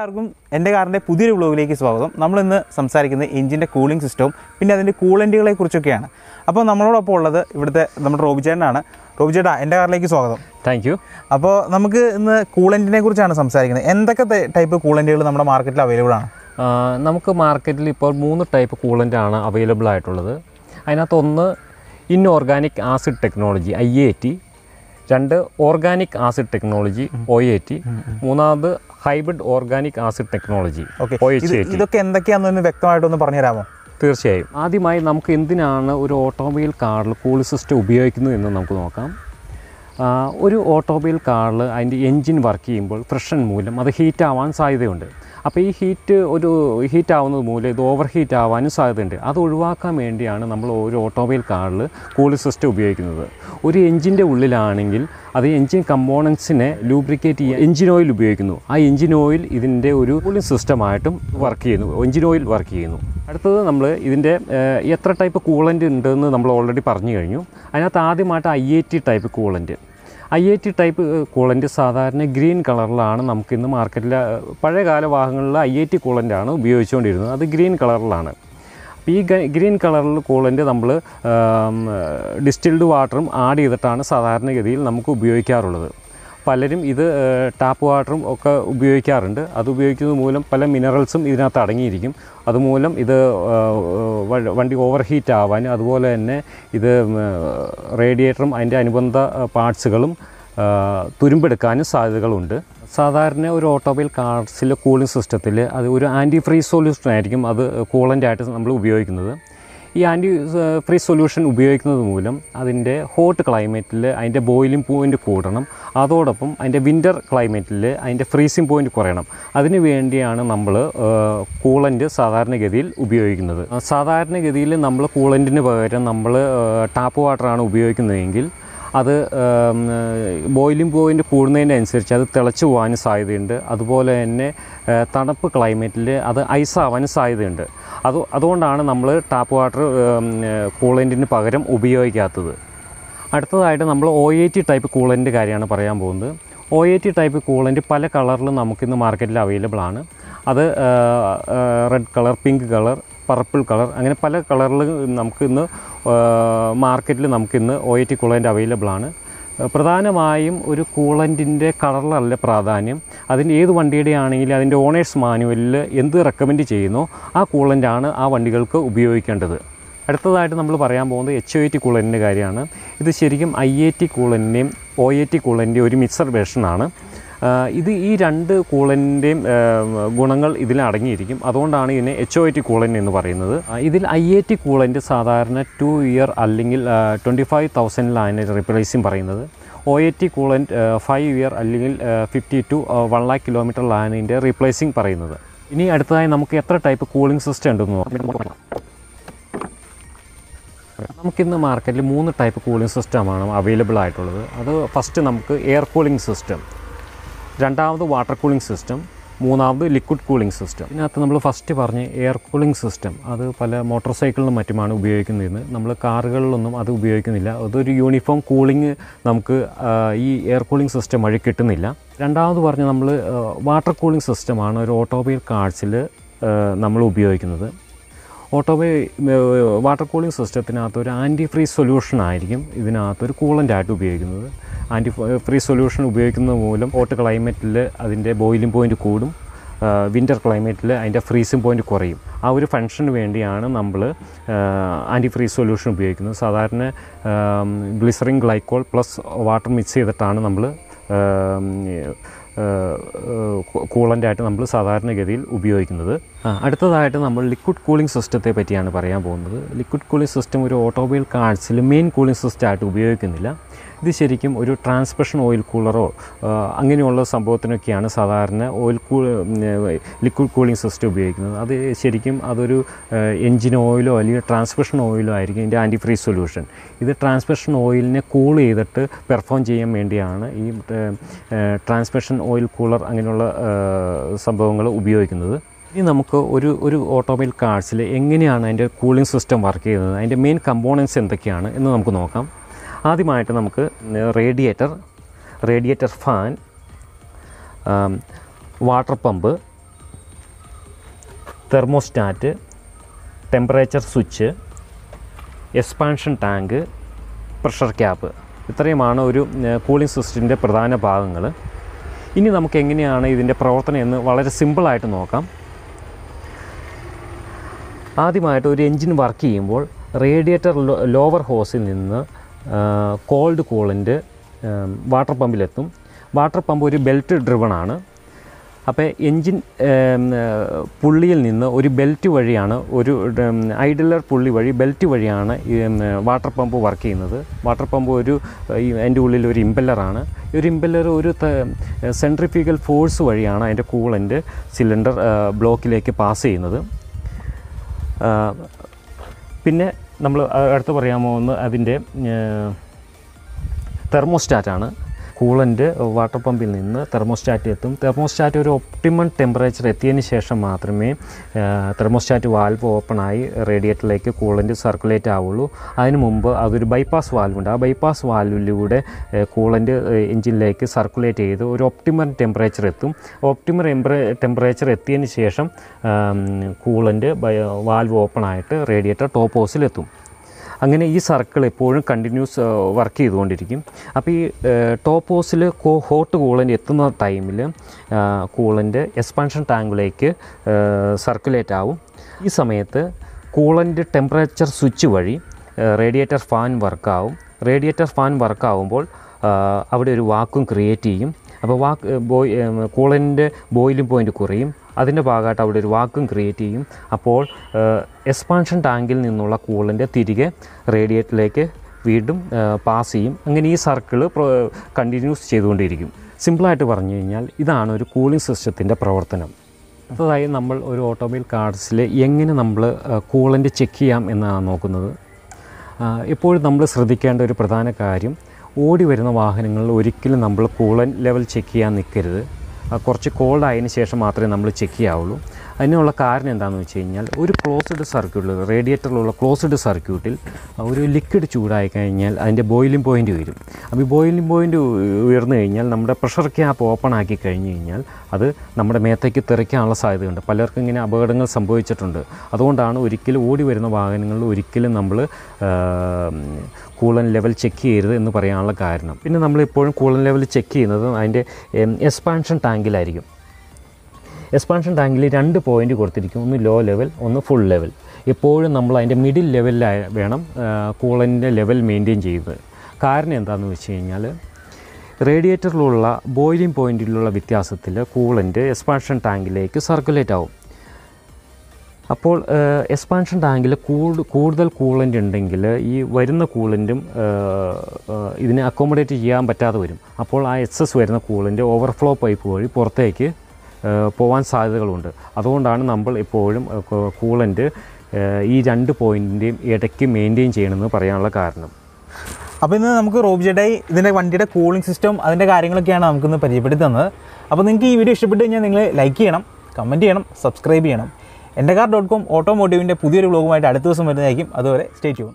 എല്ലാവർക്കും എന്റെ കാറിന്റെ പുതിയൊരു വ്ലോഗിലേക്ക് സ്വാഗതം. നമ്മളിന്ന് സംസാരിക്കുന്നത് എഞ്ചിന്റെ കൂളിംഗ് സിസ്റ്റവും പിന്നെ അതിന്റെ കൂളന്റുകളെ കുറിച്ചൊക്കെയാണ്. അപ്പോൾ നമ്മളോടൊപ്പം ഉള്ളത് ഇവിടുത്തെ നമ്മുടെ റോബിചേട്ടനാണ്. റോബിചേട്ടാ എന്റെ കാറിലേക്ക് സ്വാഗതം. താങ്ക് യു അപ്പോൾ നമുക്ക് ഇന്ന് കൂളന്റിനെ കുറിച്ചാണ് സംസാരിക്കുന്നത്. എന്തൊക്കെ ടൈപ്പ് കൂളന്റുകൾ നമ്മുടെ മാർക്കറ്റിൽ അവൈലബിൾ ആണ്? നമുക്ക് മാർക്കറ്റിൽ ഇപ്പോൾ മൂന്ന് ടൈപ്പ് കൂളന്റ് ആണ് അവൈലബിൾ ആയിട്ടുള്ളത്. അതിനകത്ത് ഒന്ന് inorganic acid technology I A T രണ്ട് organic acid technology O A T മൂന്നാമത് ഹൈബ്രിഡ് ഓർഗാനിക് ആസിഡ് ടെക്നോളജി ഇതൊക്കെ എന്തൊക്കെയാണെന്ന് വ്യക്തമായിട്ടൊന്ന് പറഞ്ഞുതരാമോ? തീർച്ചയായും. ആദ്യമായി നമുക്ക് എന്തിനാണ് ഒരു ഓട്ടോമൊബൈൽ കാറിൽ കൂൾ സിസ്റ്റം ഉപയോഗിക്കുന്നത് എന്ന് നമുക്ക് നോക്കാം. ഒരു ഓട്ടോമൊബൈൽ കാറിൽ അതിന്റെ എൻജിൻ വർക്ക് ചെയ്യുമ്പോൾ ഫ്രഷൻ മൂലം അത് ഹീറ്റ് ആവാൻ സാധ്യതയുണ്ട്. അപ്പോൾ ഈ ഹീറ്റ് ഒരു ഹീറ്റ് ആവുന്നത് മൂലം ഇത് ഓവർ ഹീറ്റ് ആവാനും സാധ്യതയുണ്ട്. അത് ഒഴിവാക്കാൻ വേണ്ടിയാണ് നമ്മൾ ഒരു ഓട്ടോമൊബൈൽ കാറിൽ കൂളിംഗ് സിസ്റ്റം ഉപയോഗിക്കുന്നത്. ഒരു എൻജിന്റെ ഉള്ളിലാണെങ്കിൽ അത് എഞ്ചിൻ കമ്പോണൻസിനെ ലൂബ്രിക്കേറ്റ് ചെയ്യാൻ എഞ്ചിൻ ഓയിൽ ഉപയോഗിക്കുന്നു. ആ എഞ്ചിൻ ഓയിൽ ഇതിന്റെ ഒരു കൂളിംഗ് സിസ്റ്റമായിട്ടും വർക്ക് ചെയ്യുന്നു. എഞ്ചിൻ ഓയിൽ വർക്ക് ചെയ്യുന്നു. അടുത്തത് നമ്മൾ ഇതിന്റെ എത്ര ടൈപ്പ് കൂളന്റ് ഉണ്ടെന്ന് നമ്മൾ ഓൾറെഡി പറഞ്ഞു കഴിഞ്ഞു. അതിനകത്ത് ആദ്യമായിട്ട് I type coolant I I T type coolant സാധാരണ ഗ്രീൻ കളറിലാണ് നമുക്കിന്ന് മാർക്കറ്റിൽ പഴയകാല വാഹനങ്ങളിൽ ഐ ഐ ടി കൂളന്റാണ് ഉപയോഗിച്ചുകൊണ്ടിരുന്നത്. അത് ഗ്രീൻ കളറിലാണ്. അപ്പോൾ ഈ ഗ്രീൻ കളറിൽ കൂളന്റ് നമ്മൾ ഡിസ്റ്റിൽഡ് വാട്ടറും ആഡ് ചെയ്തിട്ടാണ് സാധാരണഗതിയിൽ നമുക്ക് ഉപയോഗിക്കാറുള്ളത്. പലരും ഇത് ടാപ്പ് വാട്ടറും ഒക്കെ ഉപയോഗിക്കാറുണ്ട്. അത് ഉപയോഗിക്കുന്നത് മൂലം പല മിനറൽസും ഇതിനകത്ത് അടങ്ങിയിരിക്കും. അതുമൂലം ഇത് വണ്ടി ഓവർ ഹീറ്റ് ആവാൻ അതുപോലെ തന്നെ ഇത് റേഡിയേറ്ററും അതിന്റെ അനുബന്ധ പാർട്സുകളും തുരുമ്പെടുക്കാനും സാധ്യതകളുണ്ട്. സാധാരണ ഒരു ഓട്ടോമൊബൈൽ കാർസിലെ കൂളിംഗ് സിസ്റ്റത്തിൽ അത് ഒരു ആന്റി ഫ്രീ സൊല്യൂഷൻ ആയിരിക്കും അത് കൂളന്റായിട്ട് നമ്മൾ ഉപയോഗിക്കുന്നത്. ഈ ആന്റി ഫ്രീ സൊല്യൂഷൻ ഉപയോഗിക്കുന്നത് മൂലം അതിന്റെ ഹോട്ട് ക്ലൈമറ്റിൽ അതിന്റെ ബോയിലിംഗ് പോയിന്റ് കൂടണം. അതോടൊപ്പം അതിന്റെ വിന്റർ ക്ലൈമറ്റിൽ അതിന്റെ ഫ്രീസിങ് പോയിന്റ് കുറയണം. അതിന് വേണ്ടിയാണ് നമ്മൾ കൂളന്റ് സാധാരണഗതിയിൽ ഉപയോഗിക്കുന്നത്. സാധാരണഗതിയിൽ നമ്മൾ കൂളന്റിന് പകരം നമ്മൾ ടാപ്പ് വാട്ടറാണ് ഉപയോഗിക്കുന്നതെങ്കിൽ അത് ബോയിലിംഗ് പോയിന്റ് കൂടുന്നതിനനുസരിച്ച് അത് തിളച്ചു പോകാനും സാധ്യതയുണ്ട്. അതുപോലെ തന്നെ തണുപ്പ് ക്ലൈമറ്റിൽ അത് ഐസാവാനും സാധ്യതയുണ്ട്. അത് അതുകൊണ്ടാണ് നമ്മൾ ടാപ്പ് വാട്ടർ കൂളന്റിന് പകരം ഉപയോഗിക്കാത്തത്. അടുത്തതായിട്ട് നമ്മൾ O A T type coolant കാര്യമാണ് പറയാൻ പോകുന്നത്. O A T type coolant പല കളറിലും നമുക്കിന്ന് മാർക്കറ്റിൽ അവൈലബിൾ ആണ്. അത് red colour pink colour purple colour അങ്ങനെ പല കളറിൽ നമുക്കിന്ന് മാർക്കറ്റിൽ നമുക്കിന്ന് O A T coolant available ആണ് പ്രധാനമായും ഒരു കൂളന്റിന്റെ കളറിലല്ല പ്രാധാന്യം. അതിന്റെ ഏത് വണ്ടിയുടെ ആണെങ്കിലും അതിന്റെ ഓണേഴ്സ് മാനുവലിൽ എന്ത് റെക്കമെൻഡ് ചെയ്യുന്നോ ആ കൂളന്റാണ് ആ വണ്ടികൾക്ക് ഉപയോഗിക്കേണ്ടത്. അടുത്തതായിട്ട് നമ്മൾ പറയാൻ പോകുന്നത് എച്ച് ഒ ടി കൂളന്റിന്റെ കാര്യമാണ്. ഇത് ശരിക്കും ഐ എ ടി കൂളന്റിന്റെയും ഒ എ ടി കൂളന്റെയും ഒരു മിക്സർ വേർഷനാണ് ഇത് ഈ രണ്ട് കൂളന്റെയും ഗുണങ്ങൾ ഇതിൽ അടങ്ങിയിരിക്കും. അതുകൊണ്ടാണ് ഇതിനെ എച്ച് ഒ ടി കൂളൻ എന്ന് പറയുന്നത്. ഇതിൽ ഐ എ ടി കൂളന്റ് സാധാരണ ടു ഇയർ അല്ലെങ്കിൽ ട്വന്റി ഫൈവ് തൗസൻഡിലാണ് റീപ്ലേസിങ് പറയുന്നത്. O A T coolant five year അല്ലെങ്കിൽ ഫിഫ്റ്റി ടു വൺ ലാക്ക് കിലോമീറ്ററിലാണ് ഇതിന്റെ റീപ്ലേസിങ് പറയുന്നത്. ഇനി അടുത്തതായി നമുക്ക് എത്ര ടൈപ്പ് കൂളിംഗ് സിസ്റ്റം ഉണ്ടെന്ന് നമുക്കിന്ന് മാർക്കറ്റിൽ മൂന്ന് ടൈപ്പ് കൂളിംഗ് സിസ്റ്റമാണ് അവൈലബിൾ ആയിട്ടുള്ളത്. അത് ഫസ്റ്റ് നമുക്ക് എയർ കൂളിംഗ് സിസ്റ്റം രണ്ടാമത് വാട്ടർ കൂളിംഗ് സിസ്റ്റം മൂന്നാമത് ലിക്വിഡ് കൂളിംഗ് സിസ്റ്റം ഇതിനകത്ത് നമ്മൾ ഫസ്റ്റ് പറഞ്ഞ് എയർ കൂളിംഗ് സിസ്റ്റം അത് പല മോട്ടോർ സൈക്കിളിലും മറ്റുമാണ് ഉപയോഗിക്കുന്നതെന്ന്. നമ്മൾ കാറുകളിലൊന്നും അത് ഉപയോഗിക്കുന്നില്ല. അതൊരു യൂണിഫോം കൂളിംഗ് നമുക്ക് ഈ എയർ കൂളിംഗ് സിസ്റ്റം വഴി കിട്ടുന്നില്ല. രണ്ടാമത് പറഞ്ഞ് നമ്മൾ വാട്ടർ കൂളിംഗ് സിസ്റ്റമാണ് ഒരു ഓട്ടോമൊബൈൽ കാർസിൽ നമ്മൾ ഉപയോഗിക്കുന്നത്. ഓട്ടോമൊബൈൽ വാട്ടർ കൂളിംഗ് സിസ്റ്റത്തിനകത്ത് ഒരു ആന്റി ഫ്രീസ് സൊല്യൂഷൻ ആയിരിക്കും ഇതിനകത്ത് ഒരു കൂളന്റ് ആയിട്ട് ഉപയോഗിക്കുന്നത്. ആന്റി ഫ്രീ സൊല്യൂഷൻ ഉപയോഗിക്കുന്നത് മൂലം ഹോട്ട് ക്ലൈമറ്റിൽ അതിന്റെ ബോയിലിംഗ് പോയിന്റ് കൂടും വിന്റർ ക്ലൈമറ്റിൽ അതിന്റെ ഫ്രീസിംഗ് പോയിന്റ് കുറയും. ആ ഒരു ഫങ്ഷന് വേണ്ടിയാണ് നമ്മൾ ആന്റി ഫ്രീസ് സൊല്യൂഷൻ ഉപയോഗിക്കുന്നത്. സാധാരണ glycerin glycol plus water mix ചെയ്തിട്ടാണ് നമ്മൾ കൂളന്റായിട്ട് നമ്മൾ സാധാരണഗതിയിൽ ഉപയോഗിക്കുന്നത്. അടുത്തതായിട്ട് നമ്മൾ ലിക്വിഡ് കൂളിംഗ് സിസ്റ്റത്തെ പറ്റിയാണ് പറയാൻ പോകുന്നത്. ലിക്വിഡ് കൂളിംഗ് സിസ്റ്റം ഒരു ഓട്ടോമൊബൈൽ കാർഡ്സിൽ മെയിൻ കൂളിംഗ് സിസ്റ്റമായിട്ട് ഉപയോഗിക്കുന്നില്ല. ഇത് ശരിക്കും ഒരു ട്രാൻസ്പെഷൻ ഓയിൽ കൂളറോ അങ്ങനെയുള്ള സംഭവത്തിനൊക്കെയാണ് സാധാരണ ഓയിൽ കൂ ലിക്വിഡ് കൂളിംഗ് സിസ്റ്റം ഉപയോഗിക്കുന്നത്. അത് ശരിക്കും അതൊരു എൻജിൻ ഓയിലോ അല്ലെങ്കിൽ ട്രാൻസ്പെഷൻ ഓയിലോ ആയിരിക്കും ഇതിന്റെ ആന്റി ഫ്രീ സൊല്യൂഷൻ ഇത് ട്രാൻസ്പെഷൻ ഓയിലിനെ കൂൾ ചെയ്തിട്ട് പെർഫോം ചെയ്യാൻ വേണ്ടിയാണ് ഈ ട്രാൻസ്മിഷൻ ഓയിൽ കൂളർ അങ്ങനെയുള്ള സംഭവങ്ങൾ ഉപയോഗിക്കുന്നത്. ഇനി നമുക്ക് ഒരു ഒരു ഓട്ടോമൊബൈൽ കാർസിൽ എങ്ങനെയാണ് അതിന്റെ കൂളിംഗ് സിസ്റ്റം വർക്ക് ചെയ്യുന്നത്? അതിന്റെ മെയിൻ കമ്പോണൻസ് എന്തൊക്കെയാണ് എന്ന് നമുക്ക് നോക്കാം. ആദ്യമായിട്ട് നമുക്ക് radiator radiator fan water pump thermostat temperature switch expansion tank pressure cap. ഇത്രയുമാണ് ഒരു കൂളിംഗ് സിസ്റ്റത്തിന്റെ പ്രധാന ഭാഗങ്ങൾ. ഇനി നമുക്ക് എങ്ങനെയാണ് ഇതിന്റെ പ്രവർത്തനം എന്ന് വളരെ സിമ്പിളായിട്ട് നോക്കാം. ആദ്യമായിട്ട് ഒരു എൻജിൻ വർക്ക് ചെയ്യുമ്പോൾ റേഡിയേറ്റർ ലോവർ ഹോസിൽ നിന്ന് കോൾഡ് കൂളന്റ് വാട്ടർ പമ്പിലെത്തും വാട്ടർ പമ്പ് ഒരു ബെൽറ്റ് ഡ്രിവൺ ആണ്. അപ്പോൾ എൻജിൻ പുള്ളിയിൽ നിന്ന് ഒരു ബെൽറ്റ് വഴിയാണ് ഒരു ഐഡിലർ പുള്ളി വഴി ബെൽറ്റ് വഴിയാണ് വാട്ടർ പമ്പ് വർക്ക് ചെയ്യുന്നത്. വാട്ടർ പമ്പ് ഒരു അതിന്റെ ഉള്ളിൽ ഒരു ഇമ്പല്ലറാണ് ഒരു ഇമ്പല്ലർ ഒരു സെൻട്രിഫ്യൂഗൽ ഫോഴ്സ് വഴിയാണ് അതിന്റെ കൂളന്റ് സിലിണ്ടർ ബ്ലോക്കിലേക്ക് പാസ് ചെയ്യുന്നത്. പിന്നെ നമ്മൾ അടുത്ത് പറയാൻ പോകുന്നത് അതിന്റെ തെർമോസ്റ്റാറ്റാണ് കൂളന്റ് വാട്ടർ പമ്പിൽ നിന്ന് തെർമോസ്റ്റാറ്റ് എത്തും. തെർമോസ്റ്റാറ്റ് ഒരു ഒപ്റ്റിമം ടെമ്പറേച്ചർ എത്തിയതിന് ശേഷം മാത്രമേ തെർമോസ്റ്റാറ്റ് വാൽവ് ഓപ്പണായി റേഡിയേറ്ററിലേക്ക് കൂളന്റ് സർക്കുലേറ്റ് ആവുള്ളൂ. അതിന് മുമ്പ് അതൊരു ബൈപ്പാസ് വാൽവുണ്ട് ആ ബൈപ്പാസ് വാൽവിലൂടെ കൂളന്റ് എഞ്ചിനിലേക്ക് സർക്കുലേറ്റ് ചെയ്ത് ഒരു ഒപ്റ്റിമം ടെമ്പറേച്ചർ എത്തും. ഒപ്റ്റിമം ടെമ്പറേച്ചർ എത്തിയതിന് ശേഷം കൂളന്റ് വാൽവ് ഓപ്പൺ ആയിട്ട് റേഡിയേറ്റർ ടോപ്പ് ഹോസിലെത്തും. അങ്ങനെ ഈ സർക്കിൾ എപ്പോഴും കണ്ടിന്യൂസ് വർക്ക് ചെയ്തുകൊണ്ടിരിക്കും. അപ്പോൾ ഈ ടോപ്പ് ഹോസിൽ ഹോട്ട് കൂളന്റ് എത്തുന്ന ടൈമിൽ കൂളന്റ് എക്സ്പാൻഷൻ ടാങ്കിലേക്ക് സർക്കുലേറ്റ് ആവും. ഈ സമയത്ത് കൂളന്റ് ടെമ്പറേച്ചർ സ്വിച്ച് വഴി റേഡിയേറ്റർ ഫാൻ വർക്കാവും റേഡിയേറ്റർ ഫാൻ വർക്കാവുമ്പോൾ അവിടെ ഒരു വാക്കും ക്രിയേറ്റ് ചെയ്യും. അപ്പോൾ വാക്ക് ബോയ് കൂളന്റെ ബോയിലിംഗ് പോയിന്റ് കുറയും. അതിന്റെ ഭാഗമായിട്ട് അവിടെ ഒരു വാക്കും ക്രിയേറ്റ് ചെയ്യും. അപ്പോൾ എക്സ്പാൻഷൻ ടാങ്കിൽ നിന്നുള്ള കൂളന്റെ തിരികെ റേഡിയേറ്ററിലേക്ക് വീണ്ടും പാസ് ചെയ്യും. അങ്ങനെ ഈ സർക്കിൾ കണ്ടിന്യൂസ് ചെയ്തുകൊണ്ടിരിക്കും. സിമ്പിളായിട്ട് പറഞ്ഞു കഴിഞ്ഞാൽ ഇതാണ് ഒരു കൂളിംഗ് സിസ്റ്റത്തിന്റെ പ്രവർത്തനം. അടുത്തതായി നമ്മൾ ഒരു ഓട്ടോമൊബൈൽ കാർഡ്സിൽ എങ്ങനെ നമ്മൾ കൂളന്റ് ചെക്ക് ചെയ്യാം എന്നാണ് നോക്കുന്നത്. എപ്പോഴും നമ്മൾ ശ്രദ്ധിക്കേണ്ട ഒരു പ്രധാന കാര്യം ഓടി വരുന്ന വാഹനങ്ങളിൽ ഒരിക്കലും നമ്മൾ കൂളൻ ലെവൽ ചെക്ക് ചെയ്യാൻ നിൽക്കരുത്. കുറച്ച് കോൾഡ് ആയതിനു ശേഷം മാത്രമേ നമ്മൾ ചെക്ക് ചെയ്യാവുള്ളൂ. അതിനുള്ള കാരണം എന്താണെന്ന് വെച്ച് കഴിഞ്ഞാൽ ഒരു ക്ലോസ്ഡ് സർക്യൂട്ടിൽ റേഡിയേറ്ററിലുള്ള ക്ലോസ്ഡ് സർക്യൂട്ടിൽ ഒരു ലിക്വിഡ് ചൂടായി കഴിഞ്ഞാൽ അതിന്റെ ബോയിലിംഗ് പോയിന്റ് വരും അപ്പോൾ ഈ ബോയിലിംഗ് പോയിന്റ് ഉയർന്നു കഴിഞ്ഞാൽ നമ്മുടെ പ്രഷർ ക്യാപ്പ് ഓപ്പൺ ആക്കി കഴിഞ്ഞ് കഴിഞ്ഞാൽ അത് നമ്മുടെ മേത്തേക്ക് തെറിക്കാനുള്ള സാധ്യതയുണ്ട്. പലർക്കും ഇങ്ങനെ അപകടങ്ങൾ സംഭവിച്ചിട്ടുണ്ട്. അതുകൊണ്ടാണ് ഒരിക്കലും ഓടി വരുന്ന വാഹനങ്ങളിൽ ഒരിക്കലും നമ്മൾ കൂളൻ ലെവൽ ചെക്ക് ചെയ്യരുത് എന്ന് പറയാനുള്ള കാരണം. പിന്നെ നമ്മൾ എപ്പോഴും കൂളൻ ലെവൽ ചെക്ക് ചെയ്യുന്നത് അതിന്റെ എക്സ്പാൻഷൻ ടാങ്കിലായിരിക്കും എക്സ്പാൻഷൻ ടാങ്കിൽ രണ്ട് പോയിന്റ് കൊടുത്തിരിക്കും. ഒന്ന് ലോ ലെവൽ ഒന്ന് ഫുൾ ലെവൽ എപ്പോഴും നമ്മൾ അതിന്റെ മിഡിൽ ലെവലിലായി വേണം കൂളന്റെ ലെവൽ മെയിന്റെയിൻ ചെയ്യുന്നത്. കാരണം എന്താണെന്ന് വെച്ച് കഴിഞ്ഞാൽ റേഡിയേറ്ററിലുള്ള ബോയിലിംഗ് പോയിന്റിലുള്ള വ്യത്യാസത്തിൽ കൂളന്റ് എക്സ്പാൻഷൻ ടാങ്കിലേക്ക് സർക്കുലേറ്റ് ആവും. അപ്പോൾ എക്സ്പാൻഷൻ ടാങ്കിൽ കൂടു കൂടുതൽ കൂളന്റ് ഉണ്ടെങ്കിൽ ഈ വരുന്ന കൂളന്റും ഇതിനെ അക്കോമഡേറ്റ് ചെയ്യാൻ പറ്റാതെ വരും. അപ്പോൾ ആ എക്സസ് വരുന്ന കൂളന്റ് ഓവർഫ്ലോ പൈപ്പ് വഴി പുറത്തേക്ക് ആ, പോകാൻ സാധ്യതകളുണ്ട്. അതുകൊണ്ടാണ് നമ്മൾ ഇപ്പോഴും കൂളന്റ് ഈ രണ്ട് പോയിന്റിന്റെയും ഇടയ്ക്ക് മെയിന്റെയിൻ ചെയ്യണമെന്ന് പറയാനുള്ള കാരണം. അപ്പോൾ ഇന്ന് നമുക്ക് റോബ് ജഡായി ഇതിന്റെ വണ്ടിയുടെ കൂളിംഗ് സിസ്റ്റം അതിന്റെ കാര്യങ്ങളൊക്കെയാണ് നമുക്കിന്ന് പരിചയപ്പെടുത്തി തന്നത്. അപ്പോൾ നിങ്ങൾക്ക് ഈ വീഡിയോ ഇഷ്ടപ്പെട്ട് കഴിഞ്ഞാൽ നിങ്ങൾ ലൈക്ക് ചെയ്യണം കമന്റ് ചെയ്യണം സബ്സ്ക്രൈബ് ചെയ്യണം. എന്റെ കാർ ഡോട്ട് കോം ഓട്ടോമോട്ടീവിന്റെ പുതിയൊരു ബ്ലോഗുമായിട്ട് അടുത്ത ദിവസം വരുന്നതായിരിക്കും. അതുവരെ സ്റ്റേ ട്യൂൺ